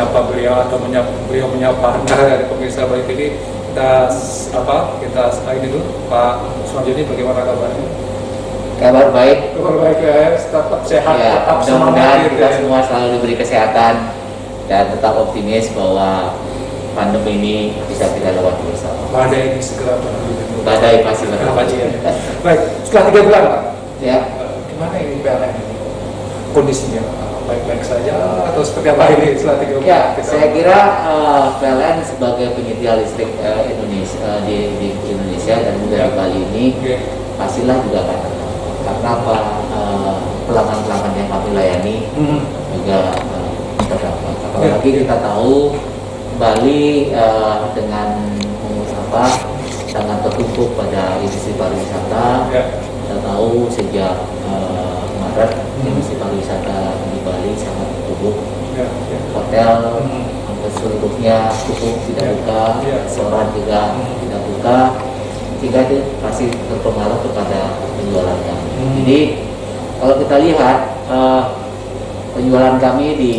menyapa beliau atau menyapa, beliau menyapa anda dari pemirsa baik ini kita apa kita ini dulu Pak Sumarjoni bagaimana kabarnya? Kabar baik. Kabar baik ya, tetap sehat, ya, tetap semangat kita ya. semua selalu diberi kesehatan dan tetap optimis bahwa pandemi ini bisa kita lewati bersama. Badai ini segera berlalu. Badai pasti berlalu. ya. Baik, setelah tiga bulan Pak, Ya, eh, gimana ini PLN ini kondisinya? Baik-baik saja atau seperti apa ini setelah tiga bulan? ya kita- saya kira eh, PLN sebagai penyedia listrik eh, Indonesia eh, di, di Indonesia dan juga Ya. di Bali ini Oke. pastilah juga akan karena apa eh, pelanggan-pelanggan yang kami layani Hmm. juga eh, terdampak. Apalagi Ya. kita tahu Bali eh, dengan apa sangat tertumpuk pada industri pariwisata. Ya. Kita tahu sejak eh, Maret industri pariwisata terpuruk. Ya. ya. Hotel Hmm. hampir seluruhnya tutup tidak Ya. buka, restoran juga Hmm. tidak buka, sehingga itu masih berpengaruh kepada penjualan kami. Hmm. Jadi kalau kita lihat eh, penjualan kami di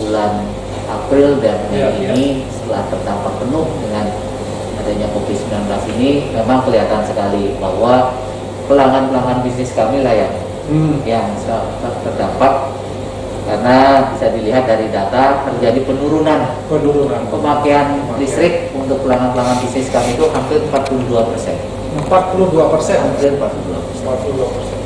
bulan April dan Mei ini setelah terdampak penuh dengan adanya COVID-19 ini memang kelihatan sekali bahwa pelanggan-pelanggan bisnis kami layak Hmm. yang terdampak karena bisa dilihat dari data terjadi penurunan Penurunan. pemakaian Pemakaian. listrik untuk pelanggan-pelanggan bisnis kami itu hampir 42 persen 42 persen. hampir 42 persen 42 persen.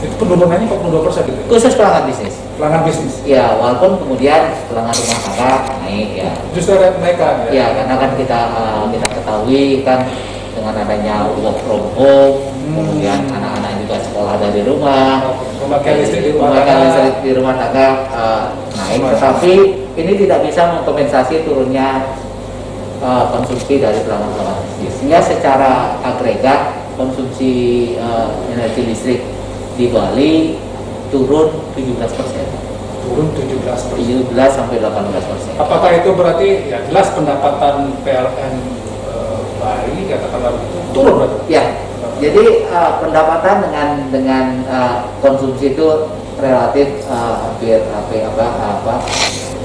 Itu penurunannya 42 persen gitu. khusus pelanggan bisnis Pelanggan bisnis. ya walaupun kemudian pelanggan rumah tangga naik ya Justru ada kenaikan ya. ya karena kan kita uh, kita ketahui kan dengan adanya work from home Hmm. kemudian anak-anak juga sekolah dari rumah Pemakaian listrik di rumah tangga. listrik di rumah tangga uh, naik tetapi ini tidak bisa mengkompensasi turunnya uh, konsumsi dari pelanggan-pelanggan sehingga secara agregat konsumsi uh, energi listrik di Bali turun 17 persen Turun 17 persen. 17 sampai 18 persen Apakah itu berarti ya jelas pendapatan PLN Bali katakanlah itu turun berarti? Ya, jadi uh, pendapatan dengan dengan uh, konsumsi itu relatif uh, hampir apa apa apa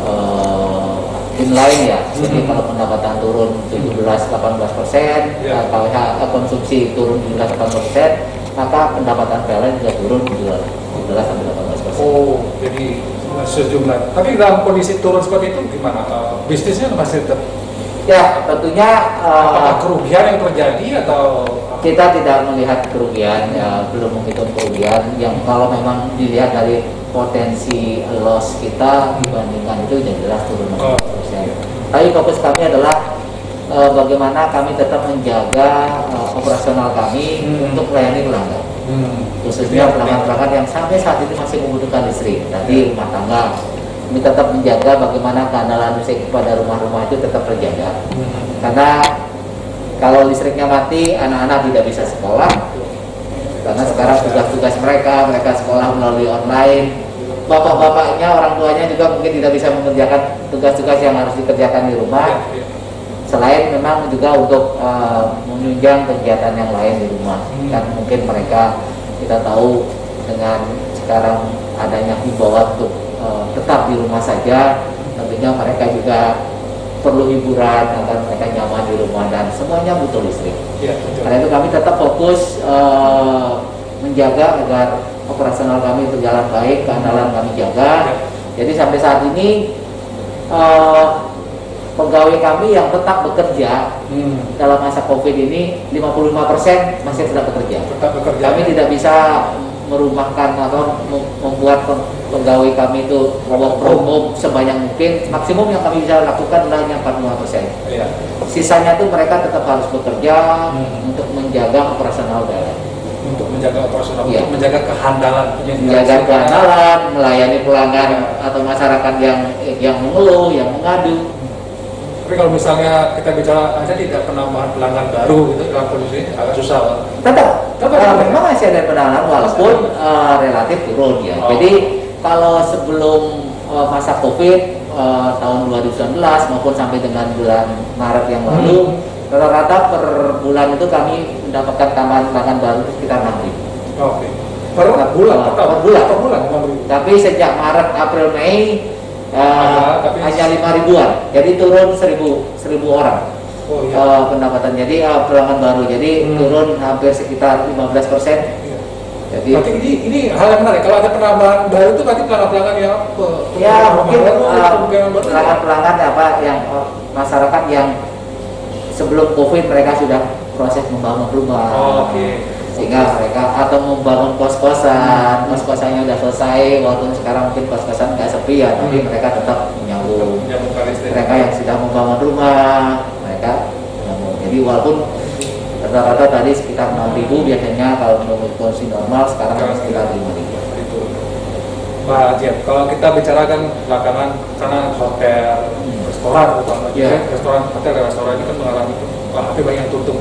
uh, inline ya. Jadi Mhm. kalau pendapatan turun 17-18 persen, Ya. kalau uh, konsumsi turun 17-18 persen, maka pendapatan PLN juga turun 17 sampai 18 persen. Oh, jadi sejumlah. Tapi dalam kondisi turun seperti itu gimana? Eh, bisnisnya masih tetap Ya, tentunya uh, apakah kerugian yang terjadi atau kita tidak melihat kerugian, ya, belum menghitung kerugian. Yang kalau memang dilihat dari potensi loss kita dibandingkan itu sudah jelas turun Oh. 60%. Tapi fokus kami adalah eh, bagaimana kami tetap menjaga eh, operasional kami Hmm. untuk melayani pelanggan, Hmm. khususnya Iya, pelanggan-pelanggan yang sampai saat ini masih membutuhkan listrik, tadi rumah tangga. Kami tetap menjaga bagaimana keandalan listrik kepada rumah-rumah itu tetap terjaga. Hmm. karena kalau listriknya mati anak-anak tidak bisa sekolah. Karena sekarang tugas-tugas mereka mereka sekolah melalui online. Bapak-bapaknya orang tuanya juga mungkin tidak bisa mengerjakan tugas-tugas yang harus dikerjakan di rumah. Selain memang juga untuk uh, menunjang kegiatan yang lain di rumah. Hmm. kan mungkin mereka kita tahu dengan sekarang adanya himbauan untuk uh, tetap di rumah saja tentunya mereka juga perlu hiburan agar mereka nyaman di rumah dan semuanya butuh listrik betul. karena itu kami tetap fokus eh, menjaga agar operasional kami berjalan baik, keandalan kami jaga. Jadi sampai saat ini eh, pegawai kami yang tetap bekerja Hmm. dalam masa COVID ini 55% masih tetap bekerja. Tetap bekerja. Kami tidak bisa merumahkan atau mem- membuat pe- pegawai kami itu from home sebanyak mungkin. Maksimum yang kami bisa lakukan adalah hanya 45%. Iya. Sisanya tuh mereka tetap harus bekerja Hmm. untuk menjaga operasional PLN, Untuk menjaga operasional, Iya. untuk menjaga kehandalan menjaga listrik. keandalan, melayani pelanggan Ya. atau masyarakat yang yang mengeluh, yang mengadu. Tapi kalau misalnya kita bicara aja tidak penambahan pelanggan baru gitu dalam kondisi agak susah. Pak. Tetap, Tetap ada. memang masih ada penanganan walaupun eh, relatif turun ya. Oh. Jadi kalau sebelum eh, masa COVID eh, tahun 2019 maupun sampai dengan bulan Maret yang lalu, Hmm. rata-rata per bulan itu kami mendapatkan tambahan pelanggan baru sekitar 6 ribu. Oke. Per bulan, per bulan. per bulan. Tapi sejak Maret, April, Mei Eh, Ada, tapi- hanya lima ribuan, jadi turun seribu seribu orang Oh iya. eh, pendapatan. Jadi eh, pelanggan baru, jadi Hmm. turun hampir sekitar 15 persen. Iya. Jadi Berarti ini, ini hal yang menarik. Kalau ada penambahan baru itu berarti pelanggan-pelanggan yang apa? ya mungkin eh, baru. pelanggan-pelanggan apa yang eh, masyarakat yang sebelum covid mereka sudah proses membangun rumah. Oh, Oke. Sehingga mereka atau membangun kos-kosan, kos-kosannya udah selesai, walaupun sekarang mungkin kos-kosan nggak sepi ya, tapi Hmm. mereka tetap menyambung. Listrik. Mereka yang sudah membangun rumah, mereka menyambung. Jadi walaupun rata-rata tadi sekitar 6.000 biasanya kalau menurut kondisi normal sekarang sekitar 5.000. Itu. Pak Jem, kalau kita bicarakan belakangan karena hotel, restoran terutama. Jadi restoran, hotel dan restoran ini kan mengalami hampir banyak yang tutup.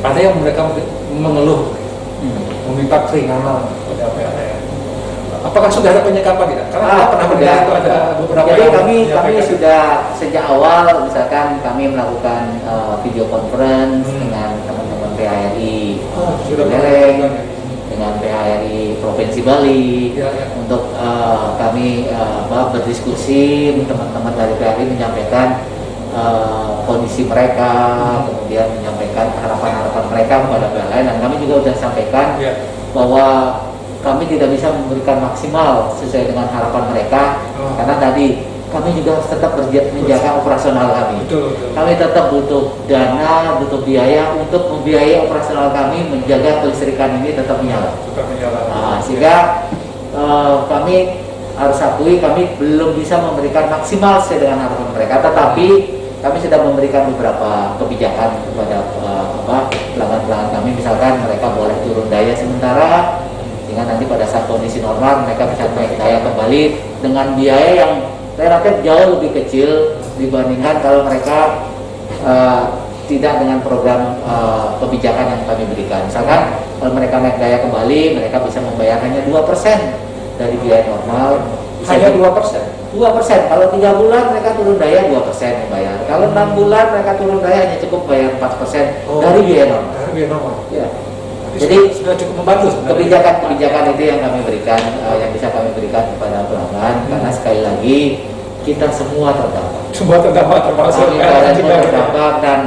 Ada yang mereka mengeluh, Hmm. Meminta keringanan pada PLN. Apakah sudah ada penyekapan tidak? Karena Ah, pernah mendengar sudah. itu ada beberapa Jadi yang kami kami sudah sejak awal misalkan kami melakukan eh, video conference Hmm. dengan teman-teman PHRI Oh, Buleleng, melakukan. dengan PHRI Provinsi Bali Ya, ya. untuk eh, kami apa, berdiskusi teman-teman dari PHRI menyampaikan eh, kondisi mereka kemudian menyampaikan harapan-harapan mereka kepada PLN dan kami juga sudah sampaikan Ya. bahwa kami tidak bisa memberikan maksimal sesuai dengan harapan mereka Oh. karena tadi kami juga harus tetap menjaga operasional kami. Betul, betul. Kami tetap butuh dana, butuh biaya untuk membiayai operasional kami menjaga kelistrikan ini tetap menyala. Nah, sehingga eh, kami harus akui kami belum bisa memberikan maksimal sesuai dengan harapan mereka, tetapi kami sudah memberikan beberapa kebijakan kepada eh, apa pelanggan-pelanggan kami, misalkan mereka boleh turun daya sementara, sehingga nanti pada saat kondisi normal mereka bisa naik daya kembali dengan biaya yang relatif jauh lebih kecil dibandingkan kalau mereka eh, tidak dengan program eh, kebijakan yang kami berikan. Misalkan kalau mereka naik daya kembali, mereka bisa membayar hanya 2% dari biaya normal. Bisa Hanya di- dua persen. 2%. Kalau tiga bulan mereka turun daya 2% membayar. Kalau enam bulan mereka turun daya hanya cukup bayar 4% Oh. dari biaya normal. Dari biaya normal. Ya. Jadi sudah cukup membantu kebijakan-kebijakan itu yang kami berikan, eh, yang bisa kami berikan kepada pelanggan. Hmm. Karena sekali lagi kita semua terdampak. Semua terdampak termasuk Kami juga. terdampak dan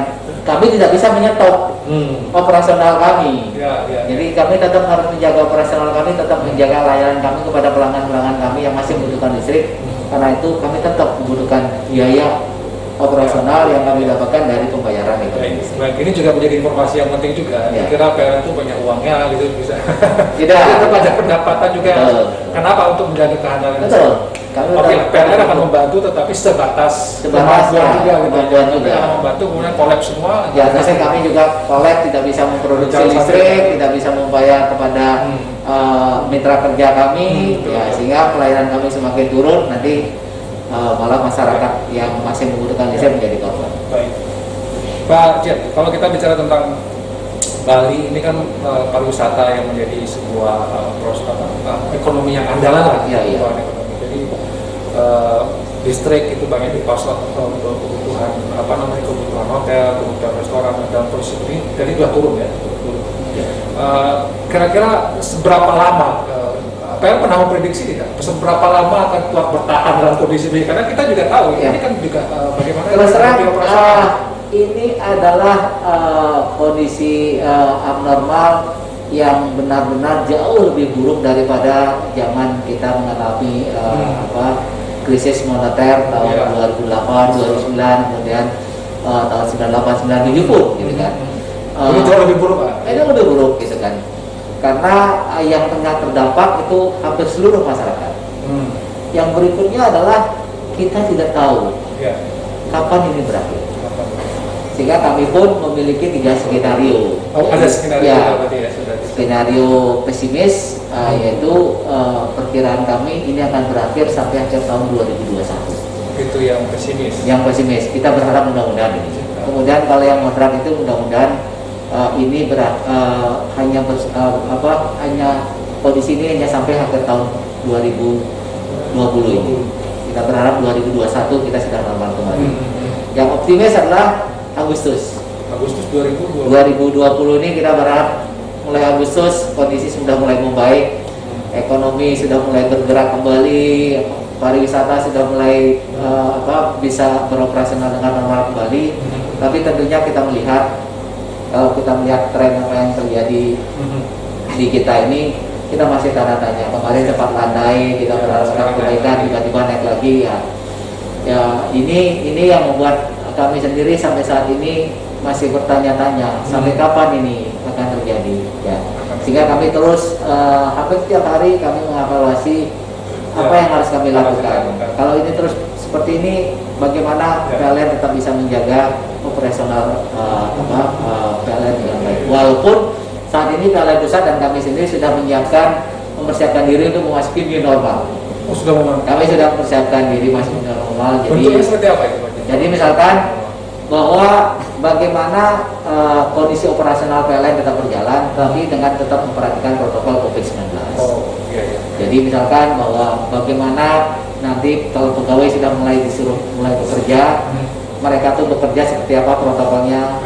kami tidak bisa menyetop Hmm. operasional kami. Ya, ya. Jadi kami tetap harus menjaga operasional kami, tetap menjaga layanan kami kepada pelanggan-pelanggan kami yang masih membutuhkan listrik. Karena itu kami tetap membutuhkan biaya operasional yang kami dapatkan dari pembayaran Baik, ekonomi listrik. baik. ini juga menjadi informasi yang penting juga. Ya. Kira PLN itu banyak uangnya gitu bisa. Tidak. Tetap ada pendapatan juga. Betul. Kenapa untuk menjaga kehandalan Betul. Kami Oke, PLN akan membantu tetapi sebatas Sebatas, ya, juga gitu. juga. Akan membantu kemudian kolab semua. Ya, tapi kami juga kolek tidak bisa memproduksi sampai- listrik, tidak bisa membayar kepada Hmm. eh, mitra kerja kami, Hmm, betul. ya sehingga pelayanan kami semakin turun. Nanti eh, malah masyarakat yang masih membutuhkan listrik menjadi korban. Baik. Pak Jet, kalau kita bicara tentang Bali ini kan eh, pariwisata yang menjadi sebuah apa, eh, ekonomi yang andalan lah, Iya, iya. ekonomi. Jadi eh, listrik itu banyak dipasok untuk kebutuhan apa namanya kebutuhan hotel, kebutuhan restoran dan posisi ini jadi sudah turun ya. turun. Eh, Kira-kira seberapa lama eh, PL pernah memprediksi tidak seberapa lama akan kuat bertahan dalam kondisi ini? Karena kita juga tahu Ya. ini kan juga eh, bagaimana Terus terang, ah, ini adalah eh, kondisi eh, abnormal yang benar-benar jauh lebih buruk daripada zaman kita mengalami eh, Hmm. apa krisis moneter tahun Ya. 2008, 2009, kemudian eh, tahun 98, 97 pun, gitu kan. Ini Eh, jauh lebih buruk pak. ini lebih buruk gitu kan karena eh, yang tengah terdampak itu hampir seluruh masyarakat Hmm. yang berikutnya adalah kita tidak tahu Ya. kapan ini berakhir sehingga kami pun memiliki tiga skenario Oh, ada skenario ya, ya sudah. skenario pesimis eh, yaitu eh, perkiraan kami ini akan berakhir sampai akhir tahun 2021 Itu yang pesimis. yang pesimis kita berharap mudah-mudahan ini kemudian kalau yang moderat itu mudah-mudahan eh, ini berat eh, hanya bers- eh, apa hanya kondisi ini hanya sampai akhir tahun 2020 ini kita berharap 2021 kita sudah normal kembali Hmm. yang optimis adalah Agustus Agustus 2020. 2020 ini kita berharap mulai Agustus kondisi sudah mulai membaik ekonomi sudah mulai bergerak kembali pariwisata sudah mulai eh, apa bisa beroperasional dengan normal kembali. Tapi tentunya kita melihat kalau kita melihat tren apa yang terjadi di kita ini kita masih tanda tanya kemarin cepat landai kita berharap ada kebaikan tiba-tiba naik lagi? Ya ya ini ini yang membuat kami sendiri sampai saat ini masih bertanya-tanya sampai kapan ini akan terjadi? Ya sehingga kami terus eh, hampir tiap hari kami mengevaluasi apa yang harus kami lakukan. kalau ini terus seperti ini bagaimana. PLN tetap bisa menjaga operasional apa eh, PLN dengan baik walaupun saat ini PLN pusat dan kami sendiri sudah menyiapkan mempersiapkan diri untuk memasuki new normal Oh, sudah memang. kami sudah mempersiapkan diri masuk new normal jadi Bentuknya seperti apa itu Pak? jadi misalkan bahwa bagaimana eh, kondisi operasional PLN tetap berjalan tapi dengan tetap memperhatikan protokol COVID-19 Oh, iya iya. jadi misalkan bahwa bagaimana nanti kalau pegawai sudah mulai disuruh mulai bekerja. Mereka tuh bekerja seperti apa protokolnya?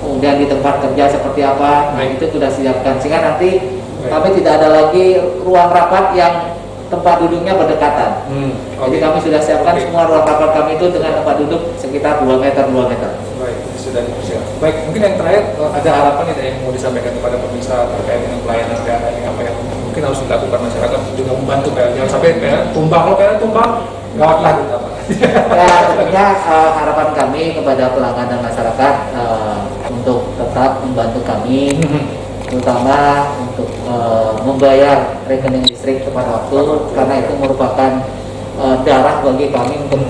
Kemudian di tempat kerja seperti apa? Nah itu sudah siapkan. Sehingga nanti kami tidak ada lagi ruang rapat yang tempat duduknya berdekatan. Hmm. jadi oke. kami sudah siapkan Oke. semua ruang rapat kami itu dengan tempat duduk sekitar 2 meter 2 meter. Baik, sudah dipersiapkan. Baik, mungkin yang terakhir eh, ada harapan nih yang mau disampaikan kepada pemirsa terkait dengan pelayanan PLN yang apa yang mungkin harus dilakukan masyarakat juga membantu PLN. Jangan sampai PLN tumbang, kalau PLN tumbang, gawatlah gitu apa. ya tentunya eh, harapan kami kepada pelanggan dan masyarakat eh, untuk tetap membantu kami terutama untuk eh, membayar rekening listrik tepat waktu karena itu merupakan eh, darah bagi kami untuk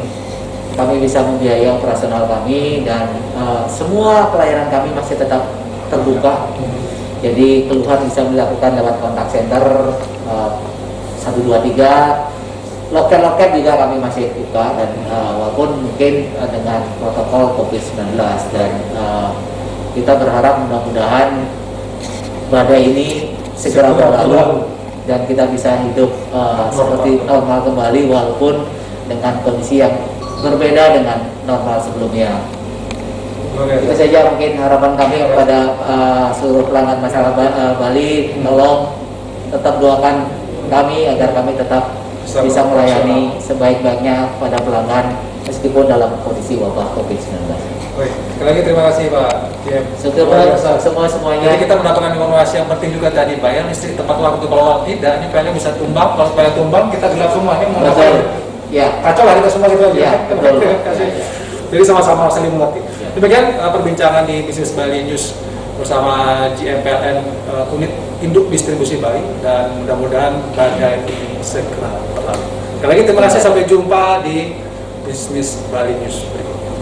kami bisa membiayai operasional kami dan eh, semua pelayanan kami masih tetap terbuka. Jadi keluhan bisa dilakukan lewat kontak center eh, 123 loket-loket juga kami masih buka dan eh, walaupun mungkin eh, dengan protokol COVID-19 dan eh, kita berharap mudah-mudahan badai ini segera berlalu. dan kita bisa hidup eh, seperti normal kembali walaupun dengan kondisi yang berbeda dengan normal sebelumnya. Itu saja mungkin harapan kami kepada eh, seluruh pelanggan masyarakat eh, Bali, tolong tetap doakan kami agar kami tetap Bisa melayani sebaik-baiknya pada pelanggan meskipun dalam kondisi wabah COVID-19. Baik, sekali lagi terima kasih Pak Kim. Pak, biasa. semua semuanya. Jadi kita mendapatkan informasi yang penting juga tadi bayar listrik tepat waktu kalau tidak ini PLN bisa tumbang kalau PLN tumbang kita gelap semua ini mau? Ya, Kacau lah kita semua gitu aja. Iya, betul. Terima kasih. Jadi sama-sama saling mengerti. Demikian uh, perbincangan di Bisnis Bali News bersama GMPLN uh, unit induk distribusi Bali dan mudah-mudahan badai ini segera berlalu. Sekali lagi terima kasih sampai jumpa di Bisnis Bali News berikutnya.